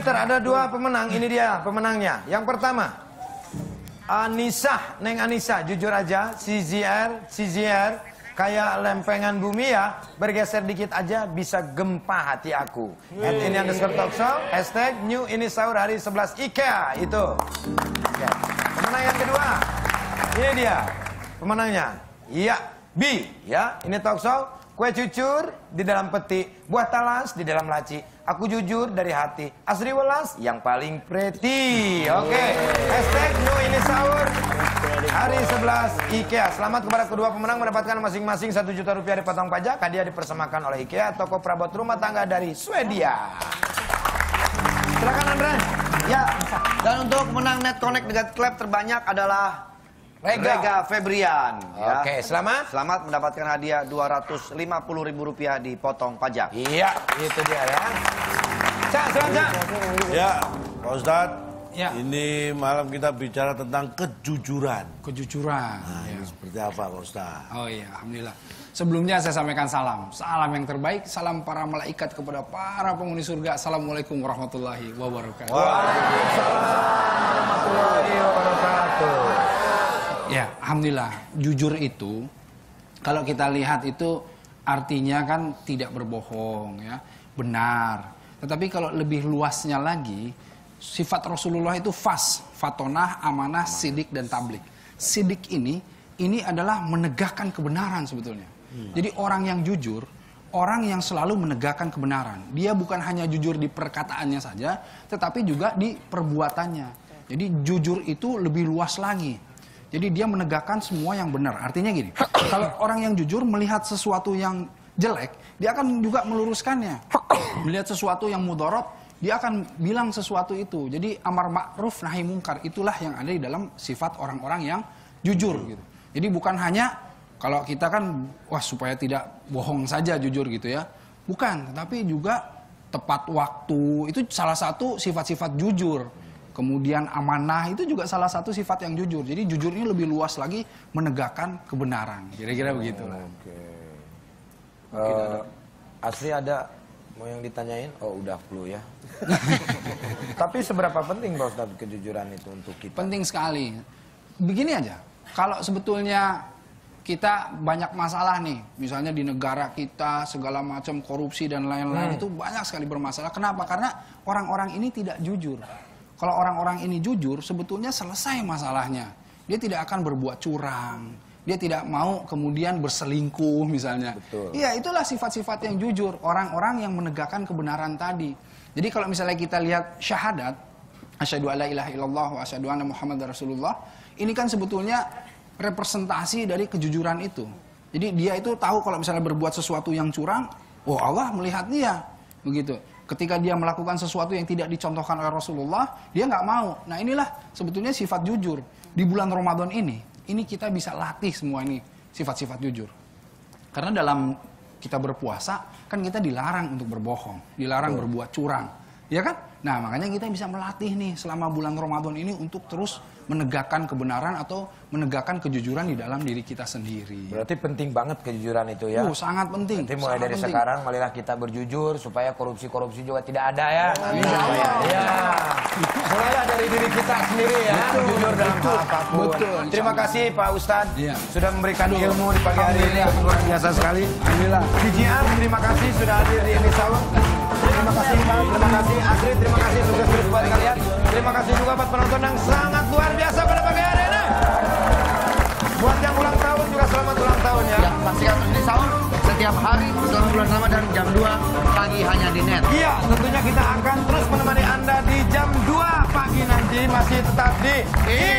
Twitter ada dua pemenang. Ini dia pemenangnya. Yang pertama, Anissa, Neng Anissa, jujur aja, CZR, CZR, kayak lempengan bumi ya, bergeser dikit aja bisa gempa hati aku. At ini underscore talk show, hashtag new ini sahur hari 11 IKEA, itu. Oke. Pemenang yang kedua, ini dia, pemenangnya. Iya, B, ya, ini talk kue cucur di dalam peti, buah talas di dalam laci. Aku jujur dari hati, asri welas yang paling pretty. Oke, hashtag new ini sahur. Hari 11 IKEA. Selamat kepada kedua pemenang mendapatkan masing-masing 1 juta rupiah dipotong pajak. Hadiah dipersemakan oleh IKEA, toko perabot rumah tangga dari Swedia. Silakan Andre. Ya, dan untuk menang Net Connect dengan klub terbanyak adalah Rega. Febrian. ya. Oke, selamat. Selamat mendapatkan hadiah Rp250.000 dipotong pajak. Iya, itu dia ya. Cak, Cak. Ya, Pak Ustadz. Ya. Ini malam kita bicara tentang kejujuran. kejujuran. Nah, ini seperti apa Pak Ustadz? Oh iya, alhamdulillah. Sebelumnya saya sampaikan salam. Salam yang terbaik, salam para malaikat kepada para penghuni surga. Assalamualaikum warahmatullahi wabarakatuh. Warahmatullahi wabarakatuh. Ya, alhamdulillah. Jujur itu kalau kita lihat itu artinya kan tidak berbohong ya, benar. Tetapi kalau lebih luasnya lagi, sifat Rasulullah itu fas, fatonah, amanah, sidik dan tablik. Sidik ini ini adalah menegakkan kebenaran sebetulnya. Jadi orang yang jujur, orang yang selalu menegakkan kebenaran. Dia bukan hanya jujur di perkataannya saja, tetapi juga di perbuatannya. Jadi jujur itu lebih luas lagi. Jadi dia menegakkan semua yang benar. Artinya gini, kalau orang yang jujur melihat sesuatu yang jelek, dia akan juga meluruskannya. melihat sesuatu yang mudorot, dia akan bilang sesuatu itu. Jadi amar ma'ruf nahi mungkar itulah yang ada di dalam sifat orang-orang yang jujur gitu. Jadi bukan hanya kalau kita kan wah supaya tidak bohong saja jujur gitu ya. Bukan, tetapi juga tepat waktu. Itu salah satu sifat-sifat jujur. Kemudian amanah itu juga salah satu sifat yang jujur. Jadi jujur ini lebih luas lagi menegakkan kebenaran. Kira-kira begitu lah. Oke. Eh, asli ada mau yang ditanyain? Oh udah flu ya. Tapi seberapa penting Pak Ustadz kejujuran itu untuk kita? Penting sekali. Begini aja, kalau sebetulnya kita banyak masalah nih, misalnya di negara kita segala macam korupsi dan lain-lain itu banyak sekali bermasalah. Kenapa? Karena orang-orang ini tidak jujur. Kalau orang-orang ini jujur, sebetulnya selesai masalahnya. Dia tidak akan berbuat curang. Dia tidak mau kemudian berselingkuh misalnya. Betul. Iya, itulah sifat-sifat yang jujur. Orang-orang yang menegakkan kebenaran tadi. Jadi kalau misalnya kita lihat syahadat, asyhadu alla ilaha illallah wa asyhadu anna muhammad rasulullah, ini kan sebetulnya representasi dari kejujuran itu. Jadi dia itu tahu kalau misalnya berbuat sesuatu yang curang, oh Allah melihat dia. Begitu. Ketika dia melakukan sesuatu yang tidak dicontohkan oleh Rasulullah, dia nggak mau. Nah inilah sebetulnya sifat jujur. Di bulan Ramadan ini, ini kita bisa latih semua ini sifat-sifat jujur. Karena dalam kita berpuasa, kan kita dilarang untuk berbohong, dilarang berbuat curang. Ya kan? Nah, makanya kita bisa melatih nih selama bulan Ramadan ini untuk terus menegakkan kebenaran atau menegakkan kejujuran di dalam diri kita sendiri. Berarti penting banget kejujuran itu ya. Uh, sangat penting. Nanti mulai sangat dari penting. sekarang marilah kita berjujur supaya korupsi-korupsi juga tidak ada ya. Insya Allah. Ya. Mulailah dari diri kita sendiri ya. Jujur dalam hal apa pun. Betul, Terima kasih Pak Ustadz Iya. sudah memberikan ilmu di pagi hari ini luar biasa sekali. Alhamdulillah. DJR terima kasih sudah hadir di ini setiap hari selama bulan Ramadan jam 2 pagi hanya di net. Iya, tentunya kita akan terus menemani Anda di jam 2 pagi nanti masih tetap di Sahur.